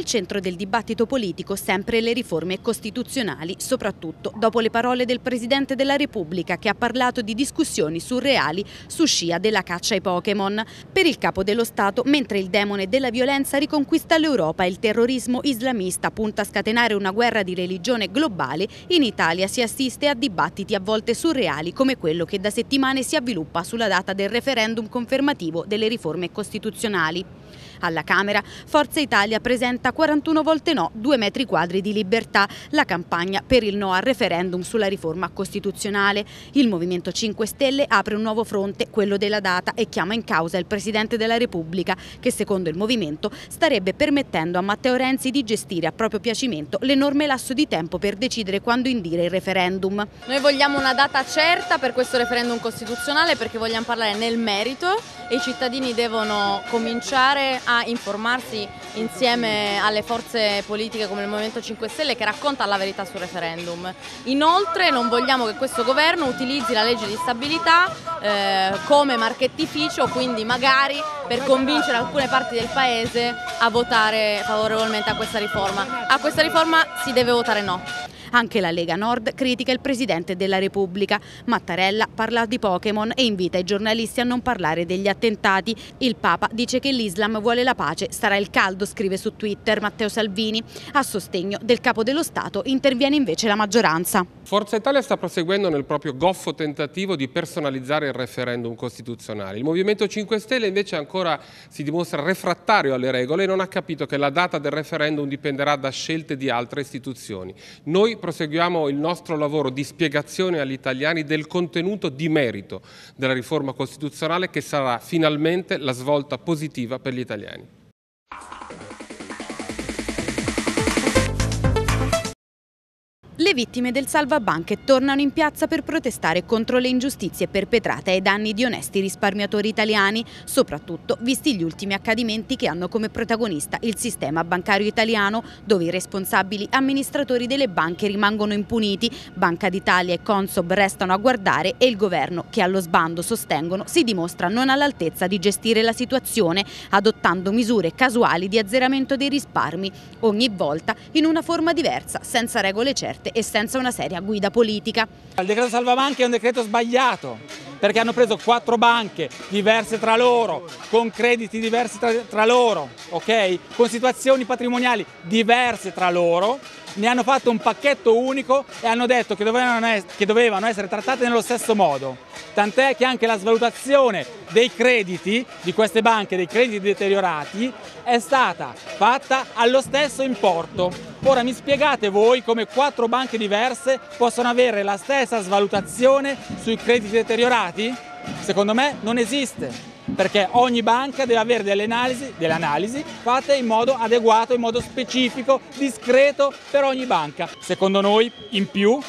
Al centro del dibattito politico sempre le riforme costituzionali, soprattutto dopo le parole del Presidente della Repubblica che ha parlato di discussioni surreali su scia della caccia ai Pokémon. Per il capo dello Stato, mentre il demone della violenza riconquista l'Europa e il terrorismo islamista punta a scatenare una guerra di religione globale, in Italia si assiste a dibattiti a volte surreali come quello che da settimane si avviluppa sulla data del referendum confermativo delle riforme costituzionali. Alla Camera Forza Italia presenta 41 volte no, 2 metri quadri di libertà, la campagna per il no al referendum sulla riforma costituzionale. Il Movimento 5 Stelle apre un nuovo fronte, quello della data, e chiama in causa il Presidente della Repubblica, che secondo il Movimento starebbe permettendo a Matteo Renzi di gestire a proprio piacimento l'enorme lasso di tempo per decidere quando indire il referendum. Noi vogliamo una data certa per questo referendum costituzionale perché vogliamo parlare nel merito e i cittadini devono cominciare a informarsi insieme alle forze politiche come il Movimento 5 Stelle che racconta la verità sul referendum. Inoltre non vogliamo che questo governo utilizzi la legge di stabilità eh, come marchettificio, quindi magari per convincere alcune parti del Paese a votare favorevolmente a questa riforma. A questa riforma si deve votare no. Anche la Lega Nord critica il Presidente della Repubblica. Mattarella parla di Pokémon e invita i giornalisti a non parlare degli attentati. Il Papa dice che l'Islam vuole la pace, sarà il caldo, scrive su Twitter Matteo Salvini. A sostegno del Capo dello Stato interviene invece la maggioranza. Forza Italia sta proseguendo nel proprio goffo tentativo di personalizzare il referendum costituzionale. Il Movimento 5 Stelle invece ancora si dimostra refrattario alle regole e non ha capito che la data del referendum dipenderà da scelte di altre istituzioni. Noi proseguiamo il nostro lavoro di spiegazione agli italiani del contenuto di merito della riforma costituzionale che sarà finalmente la svolta positiva per gli italiani. Le vittime del salvabanche tornano in piazza per protestare contro le ingiustizie perpetrate ai danni di onesti risparmiatori italiani, soprattutto visti gli ultimi accadimenti che hanno come protagonista il sistema bancario italiano, dove i responsabili amministratori delle banche rimangono impuniti, Banca d'Italia e Consob restano a guardare e il governo, che allo sbando sostengono, si dimostra non all'altezza di gestire la situazione, adottando misure casuali di azzeramento dei risparmi, ogni volta in una forma diversa, senza regole certe e senza una seria guida politica. Il decreto salvabanche è un decreto sbagliato perché hanno preso quattro banche diverse tra loro, con crediti diversi tra, tra loro, okay? con situazioni patrimoniali diverse tra loro, ne hanno fatto un pacchetto unico e hanno detto che dovevano, che dovevano essere trattate nello stesso modo. Tant'è che anche la svalutazione dei crediti di queste banche, dei crediti deteriorati, è stata fatta allo stesso importo. Ora mi spiegate voi come quattro banche diverse possono avere la stessa svalutazione sui crediti deteriorati? Secondo me non esiste perché ogni banca deve avere delle analisi, delle analisi, fatte in modo adeguato, in modo specifico, discreto per ogni banca. Secondo noi, in più,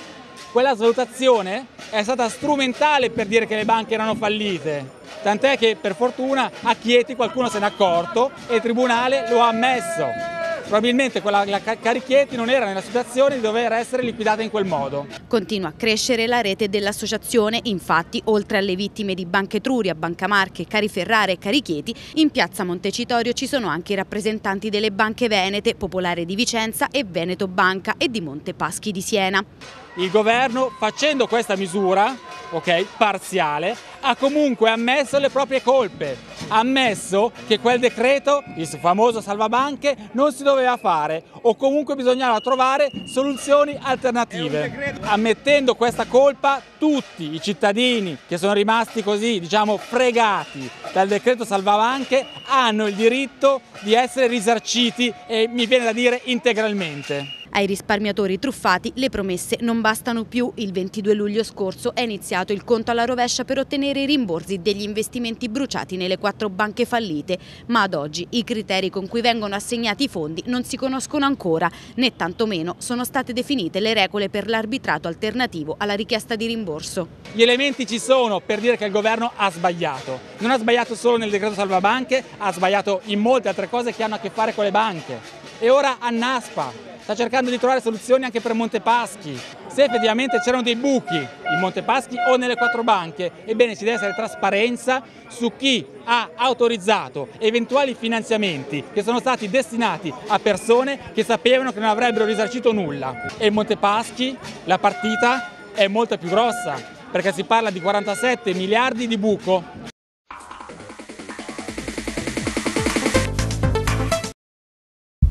quella svalutazione è stata strumentale per dire che le banche erano fallite. Tant'è che per fortuna a Chieti qualcuno se n'è accorto e il Tribunale lo ha ammesso probabilmente quella la Carichietti non era nella situazione di dover essere liquidata in quel modo. Continua a crescere la rete dell'associazione, infatti oltre alle vittime di Banca Etruria, Banca Marche, Cariferrare e Carichieti, in piazza Montecitorio ci sono anche i rappresentanti delle banche venete, Popolare di Vicenza e Veneto Banca e di Montepaschi di Siena. Il governo facendo questa misura, ok, parziale, ha comunque ammesso le proprie colpe, ha ammesso che quel decreto, il famoso salvabanche, non si doveva fare o comunque bisognava trovare soluzioni alternative. Ammettendo questa colpa tutti i cittadini che sono rimasti così, diciamo, fregati dal decreto salvabanche hanno il diritto di essere risarciti e mi viene da dire integralmente. Ai risparmiatori truffati le promesse non bastano più. Il 22 luglio scorso è iniziato il conto alla rovescia per ottenere i rimborsi degli investimenti bruciati nelle quattro banche fallite, ma ad oggi i criteri con cui vengono assegnati i fondi non si conoscono ancora, né tantomeno sono state definite le regole per l'arbitrato alternativo alla richiesta di rimborso. Gli elementi ci sono per dire che il governo ha sbagliato. Non ha sbagliato solo nel decreto salvabanche, ha sbagliato in molte altre cose che hanno a che fare con le banche. E ora annaspa sta cercando di trovare soluzioni anche per Montepaschi, se effettivamente c'erano dei buchi in Montepaschi o nelle quattro banche, ebbene ci deve essere trasparenza su chi ha autorizzato eventuali finanziamenti che sono stati destinati a persone che sapevano che non avrebbero risarcito nulla. E in Montepaschi la partita è molto più grossa perché si parla di 47 miliardi di buco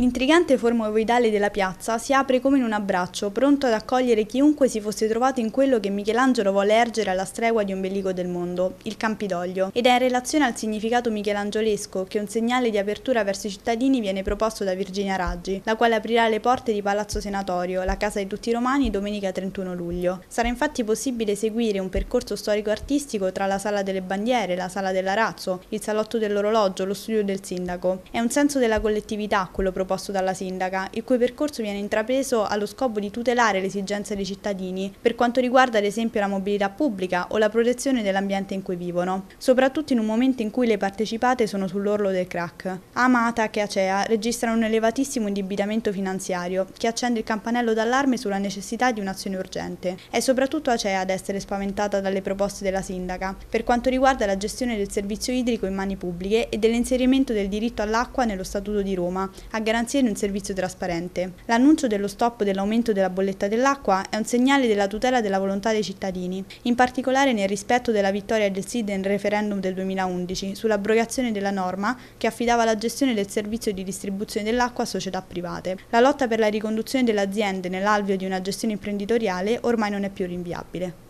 L'intrigante forma ovoidale della piazza si apre come in un abbraccio, pronto ad accogliere chiunque si fosse trovato in quello che Michelangelo vuole ergere alla stregua di un bellico del mondo, il Campidoglio, ed è in relazione al significato michelangiolesco che un segnale di apertura verso i cittadini viene proposto da Virginia Raggi, la quale aprirà le porte di Palazzo Senatorio, la casa di tutti i romani, domenica 31 luglio. Sarà infatti possibile seguire un percorso storico-artistico tra la Sala delle Bandiere, la Sala dell'Arazzo, il Salotto dell'Orologio, lo studio del Sindaco. È un senso della collettività quello proposto proposto dalla sindaca, il cui percorso viene intrapreso allo scopo di tutelare le esigenze dei cittadini per quanto riguarda ad esempio la mobilità pubblica o la protezione dell'ambiente in cui vivono, soprattutto in un momento in cui le partecipate sono sull'orlo del crack. Amata e Acea registrano un elevatissimo indebitamento finanziario che accende il campanello d'allarme sulla necessità di un'azione urgente. È soprattutto Acea ad essere spaventata dalle proposte della sindaca per quanto riguarda la gestione del servizio idrico in mani pubbliche e dell'inserimento del diritto all'acqua nello Statuto di Roma, a garantire garanzia di un servizio trasparente. L'annuncio dello stop dell'aumento della bolletta dell'acqua è un segnale della tutela della volontà dei cittadini, in particolare nel rispetto della vittoria del SID nel referendum del 2011 sull'abrogazione della norma che affidava la gestione del servizio di distribuzione dell'acqua a società private. La lotta per la riconduzione delle aziende nell'alveo di una gestione imprenditoriale ormai non è più rinviabile.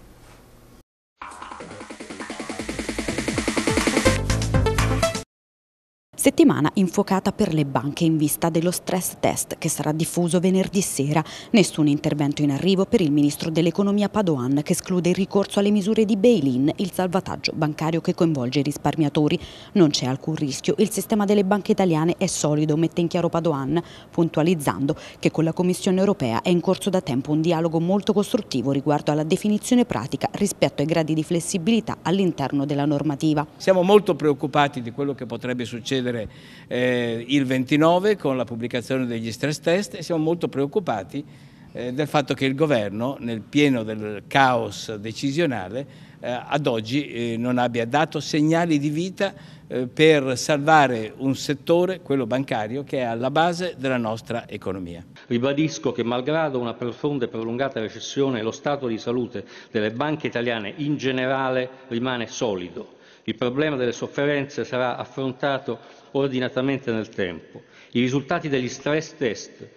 Settimana infuocata per le banche in vista dello stress test che sarà diffuso venerdì sera. Nessun intervento in arrivo per il ministro dell'economia Padoan che esclude il ricorso alle misure di bail-in, il salvataggio bancario che coinvolge i risparmiatori. Non c'è alcun rischio, il sistema delle banche italiane è solido, mette in chiaro Padoan, puntualizzando che con la Commissione europea è in corso da tempo un dialogo molto costruttivo riguardo alla definizione pratica rispetto ai gradi di flessibilità all'interno della normativa. Siamo molto preoccupati di quello che potrebbe succedere succedere eh, il 29 con la pubblicazione degli stress test e siamo molto preoccupati eh, del fatto che il governo nel pieno del caos decisionale eh, ad oggi eh, non abbia dato segnali di vita eh, per salvare un settore, quello bancario, che è alla base della nostra economia. Ribadisco che malgrado una profonda e prolungata recessione lo stato di salute delle banche italiane in generale rimane solido. Il problema delle sofferenze sarà affrontato ordinatamente nel tempo. I risultati degli stress test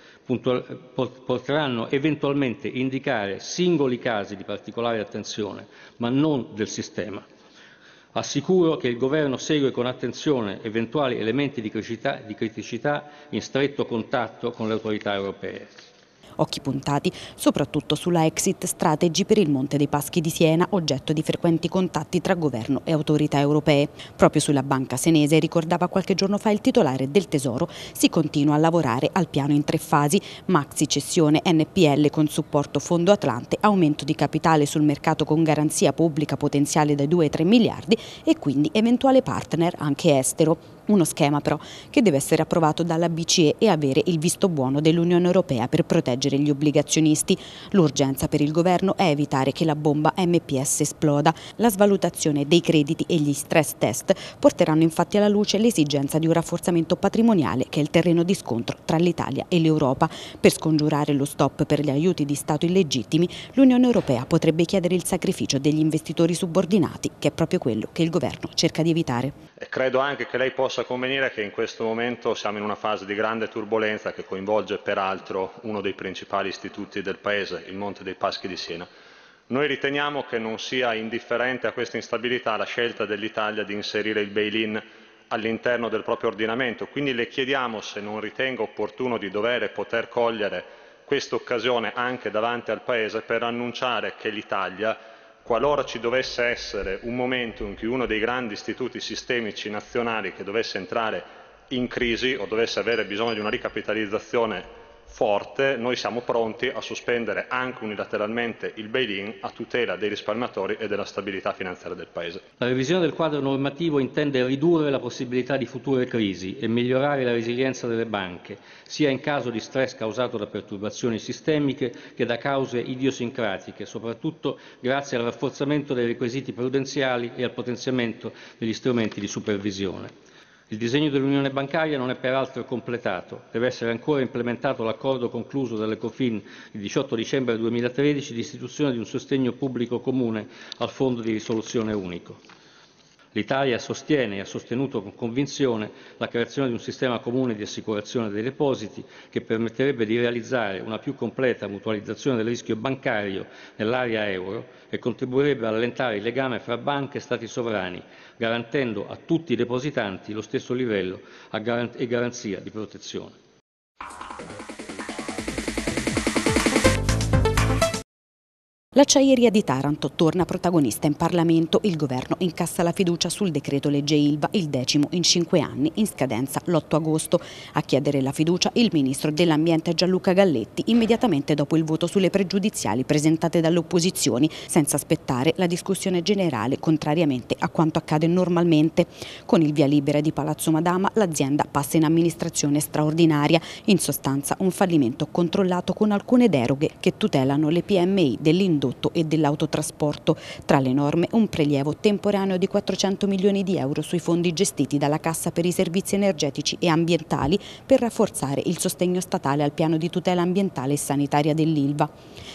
potranno eventualmente indicare singoli casi di particolare attenzione, ma non del sistema. Assicuro che il Governo segue con attenzione eventuali elementi di criticità, in stretto contatto con le autorità europee. Occhi puntati soprattutto sulla exit strategy per il Monte dei Paschi di Siena, oggetto di frequenti contatti tra governo e autorità europee. Proprio sulla banca senese, ricordava qualche giorno fa il titolare del Tesoro, si continua a lavorare al piano in tre fasi, maxi cessione NPL con supporto Fondo Atlante, aumento di capitale sul mercato con garanzia pubblica potenziale dai 2 ai 3 miliardi e quindi eventuale partner anche estero. Uno schema però che deve essere approvato dalla BCE e avere il visto buono dell'Unione Europea per proteggere gli obbligazionisti. L'urgenza per il governo è evitare che la bomba MPS esploda. La svalutazione dei crediti e gli stress test porteranno infatti alla luce l'esigenza di un rafforzamento patrimoniale che è il terreno di scontro tra l'Italia e l'Europa. Per scongiurare lo stop per gli aiuti di Stato illegittimi, l'Unione Europea potrebbe chiedere il sacrificio degli investitori subordinati, che è proprio quello che il governo cerca di evitare. Credo anche che lei possa possa convenire che in questo momento siamo in una fase di grande turbolenza che coinvolge peraltro uno dei principali istituti del Paese, il Monte dei Paschi di Siena. Noi riteniamo che non sia indifferente a questa instabilità la scelta dell'Italia di inserire il bail-in all'interno del proprio ordinamento, quindi le chiediamo se non ritenga opportuno di dover e poter cogliere questa occasione anche davanti al Paese per annunciare che l'Italia qualora ci dovesse essere un momento in cui uno dei grandi istituti sistemici nazionali che dovesse entrare in crisi o dovesse avere bisogno di una ricapitalizzazione forte, noi siamo pronti a sospendere anche unilateralmente il bail-in a tutela dei risparmiatori e della stabilità finanziaria del Paese. La revisione del quadro normativo intende ridurre la possibilità di future crisi e migliorare la resilienza delle banche, sia in caso di stress causato da perturbazioni sistemiche che da cause idiosincratiche, soprattutto grazie al rafforzamento dei requisiti prudenziali e al potenziamento degli strumenti di supervisione. Il disegno dell'Unione bancaria non è peraltro completato. Deve essere ancora implementato l'accordo concluso dall'Ecofin il 18 dicembre 2013 di istituzione di un sostegno pubblico comune al Fondo di risoluzione unico. L'Italia sostiene e ha sostenuto con convinzione la creazione di un sistema comune di assicurazione dei depositi che permetterebbe di realizzare una più completa mutualizzazione del rischio bancario nell'area euro e contribuirebbe ad allentare il legame fra banche e Stati sovrani, garantendo a tutti i depositanti lo stesso livello e garanzia di protezione. L'acciaieria di Taranto torna protagonista in Parlamento. Il governo incassa la fiducia sul decreto legge Ilva, il decimo in cinque anni, in scadenza l'8 agosto. A chiedere la fiducia il ministro dell'Ambiente Gianluca Galletti, immediatamente dopo il voto sulle pregiudiziali presentate dalle opposizioni, senza aspettare la discussione generale, contrariamente a quanto accade normalmente. Con il via libera di Palazzo Madama l'azienda passa in amministrazione straordinaria, in sostanza un fallimento controllato con alcune deroghe che tutelano le PMI dell'industria dell'indotto e dell'autotrasporto. Tra le norme un prelievo temporaneo di 400 milioni di euro sui fondi gestiti dalla Cassa per i servizi energetici e ambientali per rafforzare il sostegno statale al piano di tutela ambientale e sanitaria dell'ILVA.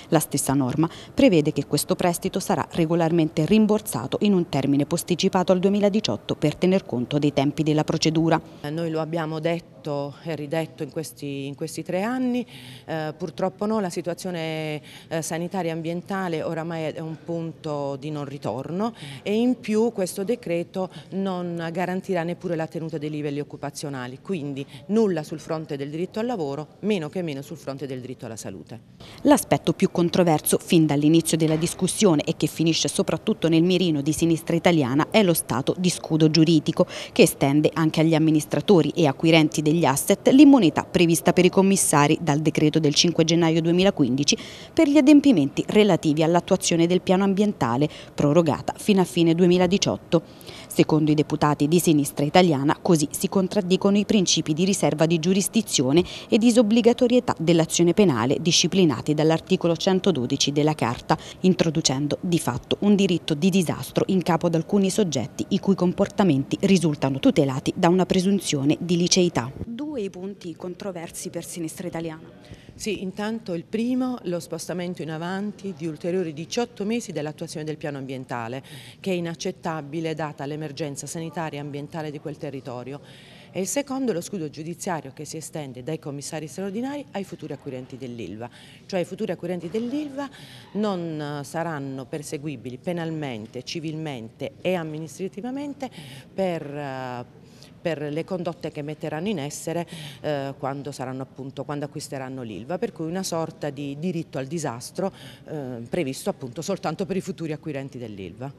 La stessa norma prevede che questo prestito sarà regolarmente rimborsato in un termine posticipato al 2018 per tener conto dei tempi della procedura. Noi lo abbiamo detto detto e ridetto in questi, in questi tre anni, eh, purtroppo no, la situazione eh, sanitaria e ambientale oramai è un punto di non ritorno e in più questo decreto non garantirà neppure la tenuta dei livelli occupazionali, quindi nulla sul fronte del diritto al lavoro, meno che meno sul fronte del diritto alla salute. L'aspetto più controverso fin dall'inizio della discussione e che finisce soprattutto nel mirino di sinistra italiana è lo stato di scudo giuridico che estende anche agli amministratori e acquirenti degli asset l'immunità prevista per i commissari dal decreto del 5 gennaio 2015 per gli adempimenti relativi all'attuazione del piano ambientale prorogata fino a fine 2018. Secondo i deputati di sinistra italiana, così si contraddicono i principi di riserva di giurisdizione e disobbligatorietà dell'azione penale disciplinati dall'articolo 112 della Carta, introducendo di fatto un diritto di disastro in capo ad alcuni soggetti i cui comportamenti risultano tutelati da una presunzione di liceità. Due i punti controversi per sinistra italiana. Sì, intanto il primo, lo spostamento in avanti di ulteriori 18 mesi dell'attuazione del piano ambientale, che è inaccettabile data l'emergenza sanitaria e ambientale di quel territorio. E il secondo, lo scudo giudiziario che si estende dai commissari straordinari ai futuri acquirenti dell'ILVA, cioè i futuri acquirenti dell'ILVA non saranno perseguibili penalmente, civilmente e amministrativamente per eh, per le condotte che metteranno in essere eh, quando, appunto, quando, acquisteranno l'ILVA, per cui una sorta di diritto al disastro eh, previsto appunto soltanto per i futuri acquirenti dell'ILVA.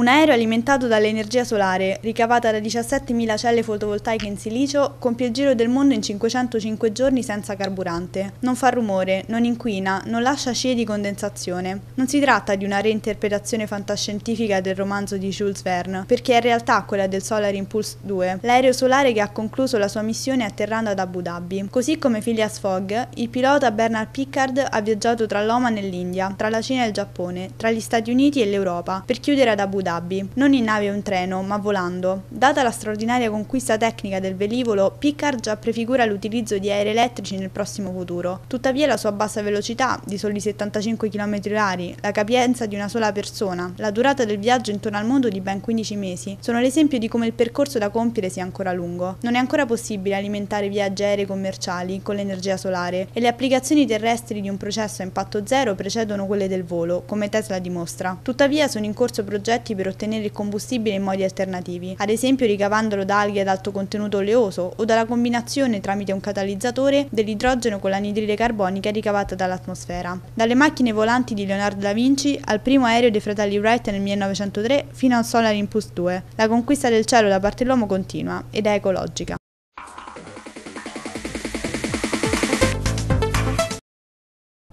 Un aereo alimentato dall'energia solare, ricavata da 17.000 celle fotovoltaiche in silicio, compie il giro del mondo in 505 giorni senza carburante. Non fa rumore, non inquina, non lascia scie di condensazione. Non si tratta di una reinterpretazione fantascientifica del romanzo di Jules Verne, perché è in realtà quella del Solar Impulse 2, l'aereo solare che ha concluso la sua missione atterrando ad Abu Dhabi. Così come Phileas Fogg, il pilota Bernard Piccard ha viaggiato tra l'Oman e l'India, tra la Cina e il Giappone, tra gli Stati Uniti e l'Europa, per chiudere ad Abu Dhabi Dhabi, non in nave o in treno, ma volando. Data la straordinaria conquista tecnica del velivolo, Piccard già prefigura l'utilizzo di aerei elettrici nel prossimo futuro. Tuttavia la sua bassa velocità, di soli 75 km/h, la capienza di una sola persona, la durata del viaggio intorno al mondo di ben 15 mesi, sono l'esempio di come il percorso da compiere sia ancora lungo. Non è ancora possibile alimentare viaggi aerei commerciali con l'energia solare e le applicazioni terrestri di un processo a impatto zero precedono quelle del volo, come Tesla dimostra. Tuttavia sono in corso progetti per ottenere il combustibile in modi alternativi, ad esempio ricavandolo da alghe ad alto contenuto oleoso o dalla combinazione tramite un catalizzatore dell'idrogeno con l'anidride carbonica ricavata dall'atmosfera. Dalle macchine volanti di Leonardo da Vinci al primo aereo dei fratelli Wright nel 1903 fino al Solar Impulse 2, la conquista del cielo da parte dell'uomo continua ed è ecologica.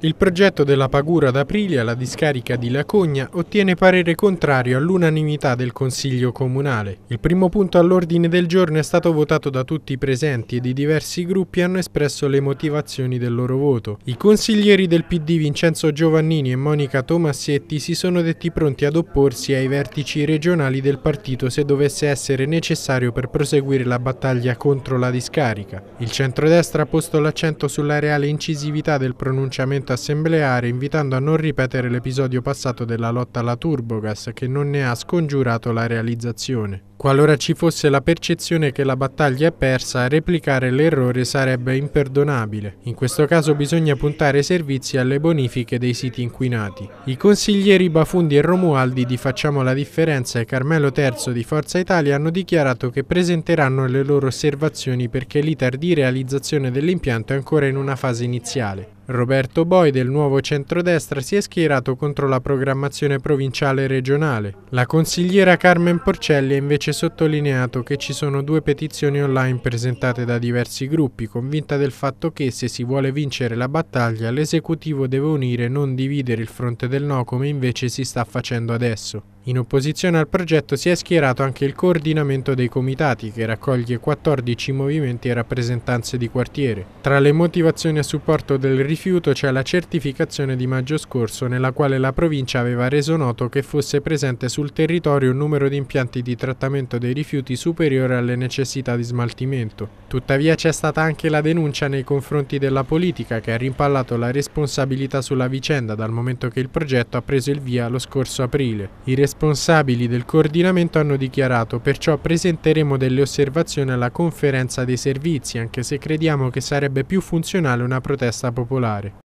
Il progetto della Pagura d'Aprilia, la discarica di Lacogna, ottiene parere contrario all'unanimità del Consiglio Comunale. Il primo punto all'ordine del giorno è stato votato da tutti i presenti ed i diversi gruppi hanno espresso le motivazioni del loro voto. I consiglieri del PD Vincenzo Giovannini e Monica Tomassetti si sono detti pronti ad opporsi ai vertici regionali del partito se dovesse essere necessario per proseguire la battaglia contro la discarica. Il centrodestra ha posto l'accento sulla reale incisività del pronunciamento assembleare invitando a non ripetere l'episodio passato della lotta alla Turbogas che non ne ha scongiurato la realizzazione. Qualora ci fosse la percezione che la battaglia è persa, replicare l'errore sarebbe imperdonabile. In questo caso bisogna puntare i servizi alle bonifiche dei siti inquinati. I consiglieri Bafundi e Romualdi di Facciamo la Differenza e Carmelo Terzo di Forza Italia hanno dichiarato che presenteranno le loro osservazioni perché l'iter di realizzazione dell'impianto è ancora in una fase iniziale. Roberto Boi del nuovo centrodestra si è schierato contro la programmazione provinciale e regionale. La consigliera Carmen Porcelli ha invece sottolineato che ci sono due petizioni online presentate da diversi gruppi, convinta del fatto che se si vuole vincere la battaglia l'esecutivo deve unire e non dividere il fronte del no come invece si sta facendo adesso. In opposizione al progetto si è schierato anche il coordinamento dei comitati, che raccoglie 14 movimenti e rappresentanze di quartiere. Tra le motivazioni a supporto del rifiuto c'è la certificazione di maggio scorso, nella quale la provincia aveva reso noto che fosse presente sul territorio un numero di impianti di trattamento dei rifiuti superiore alle necessità di smaltimento. Tuttavia c'è stata anche la denuncia nei confronti della politica, che ha rimpallato la responsabilità sulla vicenda dal momento che il progetto ha preso il via lo scorso aprile. I responsabili del coordinamento hanno dichiarato perciò presenteremo delle osservazioni alla conferenza dei servizi anche se crediamo che sarebbe più funzionale una protesta popolare.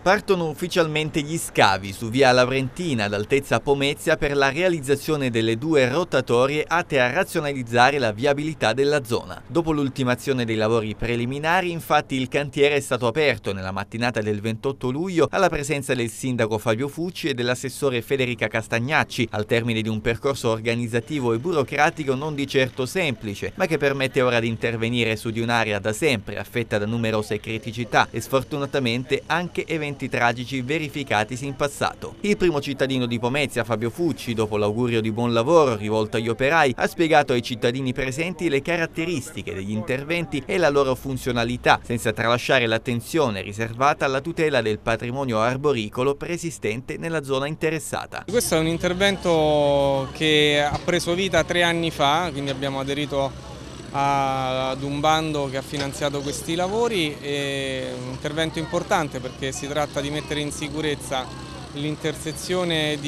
Partono ufficialmente gli scavi su via Laurentina ad altezza Pomezia per la realizzazione delle due rotatorie atte a razionalizzare la viabilità della zona. Dopo l'ultimazione dei lavori preliminari, infatti, il cantiere è stato aperto nella mattinata del 28 luglio alla presenza del sindaco Fabio Fucci e dell'assessore Federica Castagnacci, al termine di un percorso organizzativo e burocratico non di certo semplice, ma che permette ora di intervenire su di un'area da sempre affetta da numerose criticità e sfortunatamente anche eventi eventi tragici verificatisi in passato. Il primo cittadino di Pomezia, Fabio Fucci, dopo l'augurio di buon lavoro rivolto agli operai, ha spiegato ai cittadini presenti le caratteristiche degli interventi e la loro funzionalità, senza tralasciare l'attenzione riservata alla tutela del patrimonio arboricolo preesistente nella zona interessata. Questo è un intervento che ha preso vita tre anni fa, quindi abbiamo aderito ad un bando che ha finanziato questi lavori, è un intervento importante perché si tratta di mettere in sicurezza l'intersezione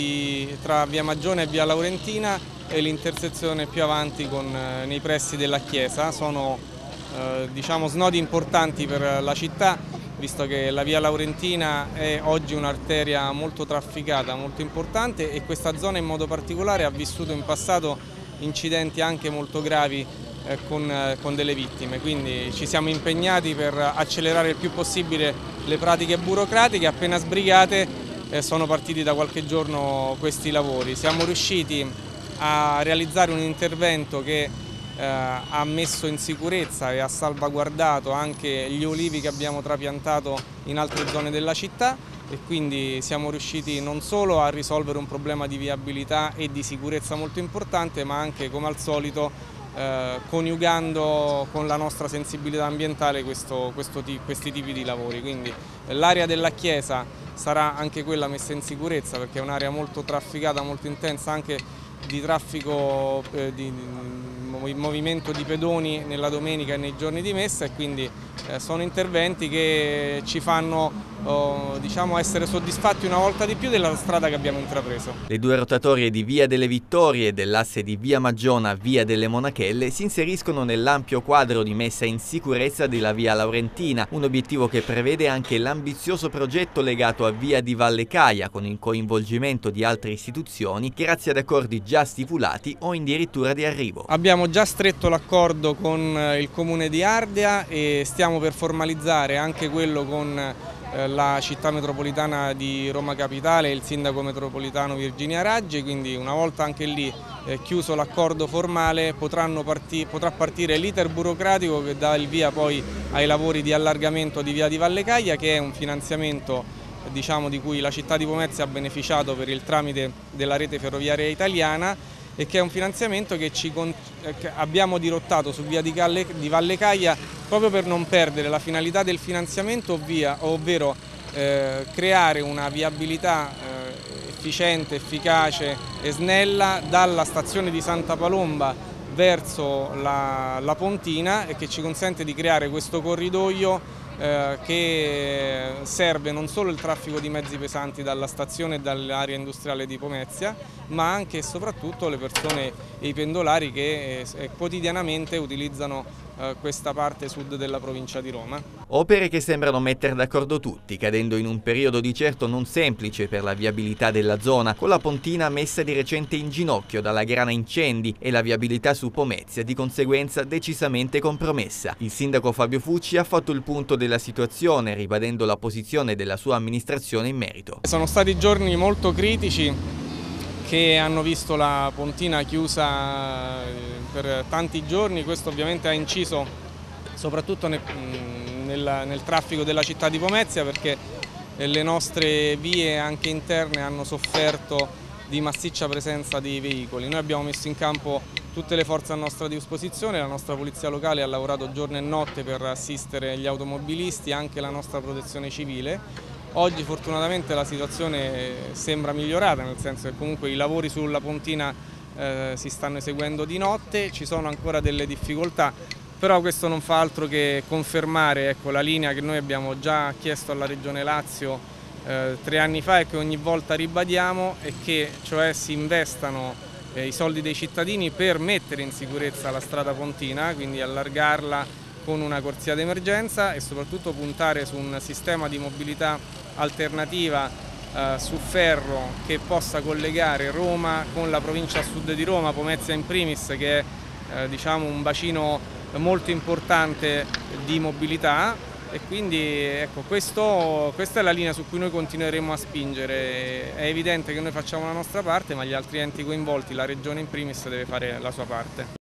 tra Via Magione e Via Laurentina e l'intersezione più avanti con, eh, nei pressi della chiesa. Sono eh, diciamo, snodi importanti per la città visto che la via Laurentina è oggi un'arteria molto trafficata, molto importante e questa zona in modo particolare ha vissuto in passato incidenti anche molto gravi con, eh, con, delle vittime, quindi ci siamo impegnati per accelerare il più possibile le pratiche burocratiche, appena sbrigate eh, sono partiti da qualche giorno questi lavori. Siamo riusciti a realizzare un intervento che eh, ha messo in sicurezza e ha salvaguardato anche gli olivi che abbiamo trapiantato in altre zone della città. E quindi siamo riusciti non solo a risolvere un problema di viabilità e di sicurezza molto importante ma anche come al solito eh, coniugando con la nostra sensibilità ambientale questo, questo, questi tipi di lavori. Quindi l'area della chiesa sarà anche quella messa in sicurezza perché è un'area molto trafficata, molto intensa anche di traffico, eh, di, di movimento di pedoni nella domenica e nei giorni di messa e quindi eh, sono interventi che ci fanno diciamo, essere soddisfatti una volta di più della strada che abbiamo intrapreso. Le due rotatorie di Via delle Vittorie e dell'asse di Via Magiona Via delle Monachelle si inseriscono nell'ampio quadro di messa in sicurezza della Via Laurentina, un obiettivo che prevede anche l'ambizioso progetto legato a Via di Valle Caia con il coinvolgimento di altre istituzioni grazie ad accordi già stipulati o addirittura di arrivo. Abbiamo già stretto l'accordo con il Comune di Ardea e stiamo per formalizzare anche quello con eh, la città metropolitana di Roma Capitale e il sindaco metropolitano Virginia Raggi, quindi una volta anche lì eh, chiuso l'accordo formale parti potrà partire l'iter burocratico che dà il via poi ai lavori di allargamento di via di Vallecaglia che è un finanziamento diciamo, di cui la città di Pomezia ha beneficiato per il tramite della rete ferroviaria italiana e che è un finanziamento che, ci, eh, che abbiamo dirottato su via di, Galle, di Valle Caia proprio per non perdere la finalità del finanziamento, ovvia, ovvero eh, creare una viabilità eh, efficiente, efficace e snella dalla stazione di Santa Palomba verso la, la Pontina e che ci consente di creare questo corridoio eh, che serve non solo il traffico di mezzi pesanti dalla stazione e dall'area industriale di Pomezia, ma anche e soprattutto le persone e i pendolari che eh, quotidianamente utilizzano eh, questa parte sud della provincia di Roma. Opere che sembrano mettere d'accordo tutti, cadendo in un periodo di certo non semplice per la viabilità della zona, con la pontina messa di recente in ginocchio dalla grana incendi e la viabilità su Pomezia di conseguenza decisamente compromessa. Il sindaco Fabio Fucci ha fatto il punto della situazione, ribadendo la posizione della sua amministrazione in merito. Sono stati giorni molto critici che hanno visto la pontina chiusa eh, per tanti giorni, questo ovviamente ha inciso soprattutto nel, nel, nel traffico della città di Pomezia perché le nostre vie anche interne hanno sofferto di massiccia presenza di veicoli. Noi abbiamo messo in campo tutte le forze a nostra disposizione, la nostra polizia locale ha lavorato giorno e notte per assistere gli automobilisti, anche la nostra protezione civile Oggi fortunatamente la situazione sembra migliorata, nel senso che comunque i lavori sulla pontina eh, si stanno eseguendo di notte, ci sono ancora delle difficoltà, però questo non fa altro che confermare ecco, la linea che noi abbiamo già chiesto alla Regione Lazio eh, tre anni fa e che ogni volta ribadiamo e che cioè si investano eh, i soldi dei cittadini per mettere in sicurezza la strada pontina, quindi allargarla con una corsia d'emergenza e soprattutto puntare su un sistema di mobilità alternativa eh, su ferro che possa collegare Roma con la provincia a sud di Roma, Pomezia in primis, che è eh, diciamo, un bacino molto importante di mobilità e quindi ecco, questo, questa è la linea su cui noi continueremo a spingere. È evidente che noi facciamo la nostra parte, ma gli altri enti coinvolti, la Regione in primis, deve fare la sua parte.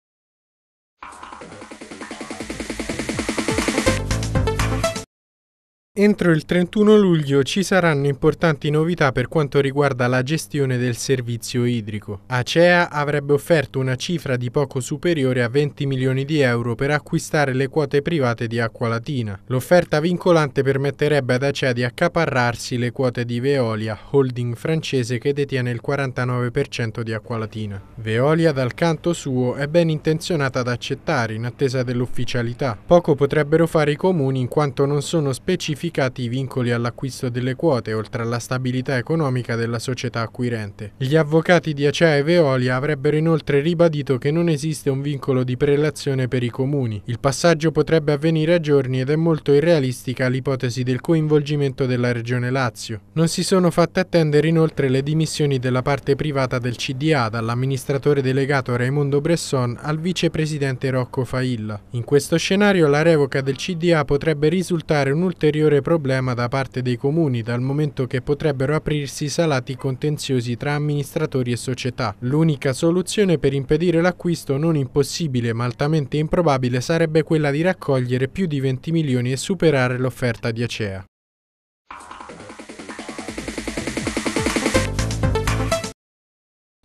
Entro il 31 luglio ci saranno importanti novità per quanto riguarda la gestione del servizio idrico. Acea avrebbe offerto una cifra di poco superiore a 20 milioni di euro per acquistare le quote private di Acqua Latina. L'offerta vincolante permetterebbe ad Acea di accaparrarsi le quote di Veolia, holding francese che detiene il 49% di Acqua Latina. Veolia dal canto suo è ben intenzionata ad accettare in attesa dell'ufficialità. Poco potrebbero fare i comuni in quanto non sono specifici modificati i vincoli all'acquisto delle quote, oltre alla stabilità economica della società acquirente. Gli avvocati di Acea e Veolia avrebbero inoltre ribadito che non esiste un vincolo di prelazione per i comuni. Il passaggio potrebbe avvenire a giorni ed è molto irrealistica l'ipotesi del coinvolgimento della Regione Lazio. Non si sono fatte attendere inoltre le dimissioni della parte privata del CDA dall'amministratore delegato Raimondo Bresson al vicepresidente Rocco Failla. In questo scenario la revoca del CDA potrebbe risultare un ulteriore ulteriore problema da parte dei comuni, dal momento che potrebbero aprirsi salati contenziosi tra amministratori e società. L'unica soluzione per impedire l'acquisto non impossibile ma altamente improbabile sarebbe quella di raccogliere più di 20 milioni e superare l'offerta di Acea.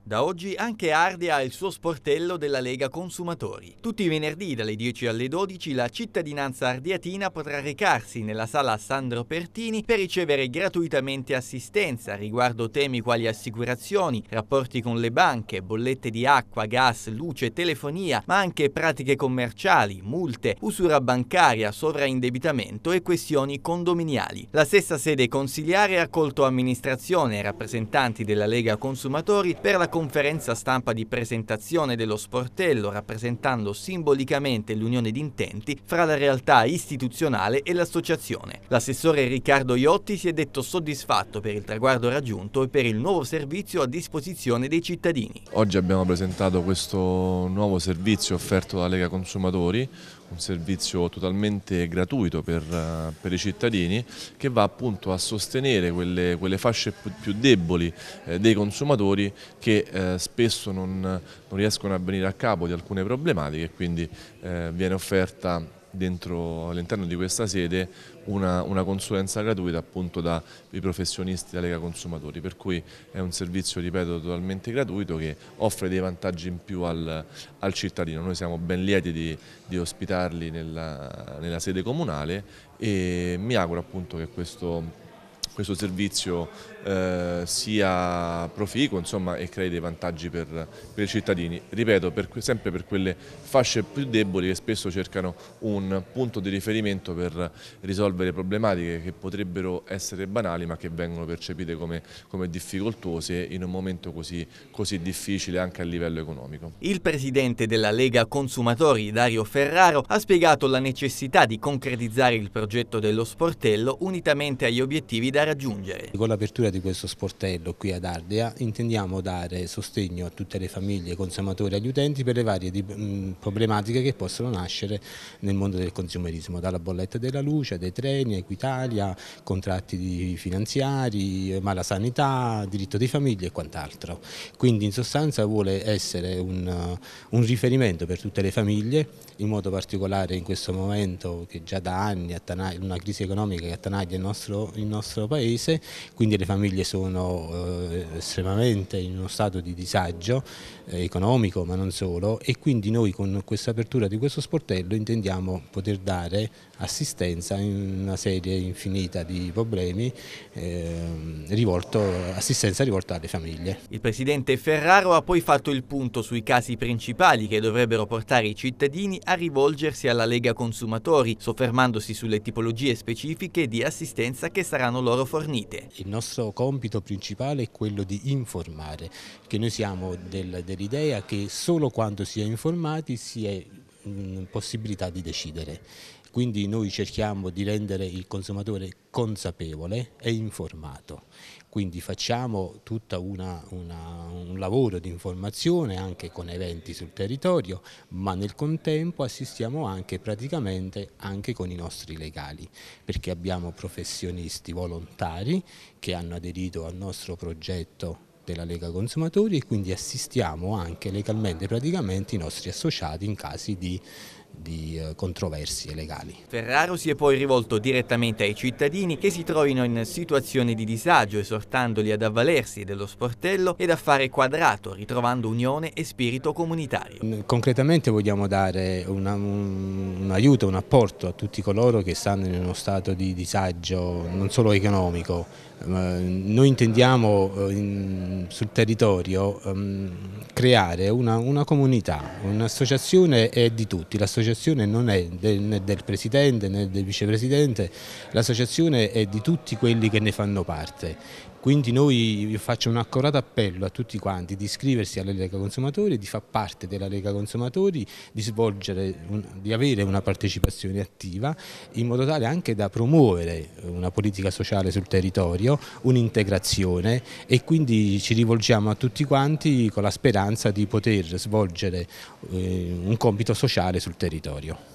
Da oggi anche Ardea ha il suo sportello della Lega Consumatori. Tutti i venerdì dalle 10 alle 12 la cittadinanza ardiatina potrà recarsi nella sala Sandro Pertini per ricevere gratuitamente assistenza riguardo temi quali assicurazioni, rapporti con le banche, bollette di acqua, gas, luce, telefonia, ma anche pratiche commerciali, multe, usura bancaria, sovraindebitamento e questioni condominiali. La stessa sede consiliare ha accolto amministrazione e rappresentanti della Lega Consumatori per la conferenza stampa di presentazione dello sportello rappresentando simbolicamente l'unione di intenti fra la realtà istituzionale e l'associazione. L'assessore Riccardo Iotti si è detto soddisfatto per il traguardo raggiunto e per il nuovo servizio a disposizione dei cittadini. Oggi abbiamo presentato questo nuovo servizio offerto dalla Lega Consumatori, un servizio totalmente gratuito per, per, i cittadini che va appunto a sostenere quelle, quelle fasce più deboli eh, dei consumatori che eh, spesso non, non, riescono a venire a capo di alcune problematiche e quindi eh, viene offerta all'interno di questa sede una, una, consulenza gratuita appunto dai professionisti della Lega Consumatori, per cui è un servizio, ripeto, totalmente gratuito che offre dei vantaggi in più al, al cittadino. Noi siamo ben lieti di, di ospitarli nella, nella sede comunale e mi auguro appunto che questo questo servizio eh, sia proficuo insomma, e crei dei vantaggi per, per i cittadini. Ripeto, per, sempre per quelle fasce più deboli che spesso cercano un punto di riferimento per risolvere problematiche che potrebbero essere banali ma che vengono percepite come, come difficoltose in un momento così, così difficile anche a livello economico. Il presidente della Lega Consumatori, Dario Ferraro, ha spiegato la necessità di concretizzare il progetto dello sportello unitamente agli obiettivi da raggiungere. Con l'apertura di questo sportello qui ad Ardea intendiamo dare sostegno a tutte le famiglie, consumatori e agli utenti per le varie problematiche che possono nascere nel mondo del consumerismo, dalla bolletta della luce, dei treni, Equitalia, contratti finanziari, mala sanità, diritto di famiglia e quant'altro. Quindi in sostanza vuole essere un, un riferimento per tutte le famiglie, in modo particolare in questo momento che già da anni una crisi economica che attanaglia il nostro, il nostro paese, quindi le famiglie sono eh, estremamente in uno stato di disagio eh, economico ma non solo e quindi noi con questa apertura di questo sportello intendiamo poter dare assistenza in una serie infinita di problemi, eh, rivolto, assistenza rivolta alle famiglie. Il Presidente Ferraro ha poi fatto il punto sui casi principali che dovrebbero portare i cittadini a rivolgersi alla Lega Consumatori, soffermandosi sulle tipologie specifiche di assistenza che saranno loro fornite. Il nostro compito principale è quello di informare, che noi siamo del, dell'idea che solo quando si è informati si è in possibilità di decidere. Quindi noi cerchiamo di rendere il consumatore consapevole e informato. Quindi facciamo tutto un lavoro di informazione anche con eventi sul territorio, ma nel contempo assistiamo anche praticamente anche con i nostri legali, perché abbiamo professionisti volontari che hanno aderito al nostro progetto della Lega Consumatori e quindi assistiamo anche legalmente praticamente i nostri associati in casi di di eh, controversie legali. Ferraro si è poi rivolto direttamente ai cittadini che si trovino in situazioni di disagio esortandoli ad avvalersi dello sportello ed a fare quadrato ritrovando unione e spirito comunitario. Concretamente vogliamo dare una, un, un, aiuto, un apporto a tutti coloro che stanno in uno stato di disagio non solo economico noi intendiamo eh, in, sul territorio um, creare una, una comunità, un'associazione è di tutti, l'associazione non è del, né del presidente né del vicepresidente, l'associazione è di tutti quelli che ne fanno parte quindi noi faccio un accorato appello a tutti quanti di iscriversi alla Lega Consumatori, di far parte della Lega Consumatori, di, svolgere, di avere una partecipazione attiva in modo tale anche da promuovere una politica sociale sul territorio, un'integrazione e quindi ci rivolgiamo a tutti quanti con la speranza di poter svolgere eh, un compito sociale sul territorio.